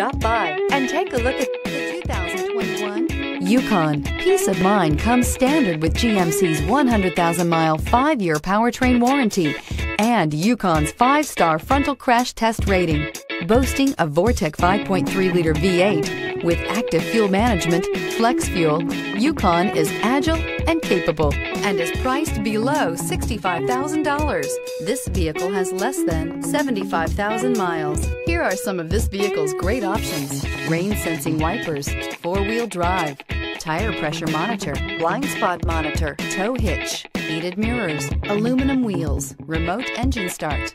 Stop by and take a look at the 2021 Yukon. Peace of mind comes standard with GMC's 100,000-mile, five-year powertrain warranty and Yukon's five-star frontal crash test rating. Boasting a Vortec 5.3-liter V8 with active fuel management, flex fuel, Yukon is agile and capable and is priced below $65,000. This vehicle has less than 75,000 miles. Here are some of this vehicle's great options. Rain sensing wipers, four-wheel drive, tire pressure monitor, blind spot monitor, tow hitch, heated mirrors, aluminum wheels, remote engine start,